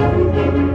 Música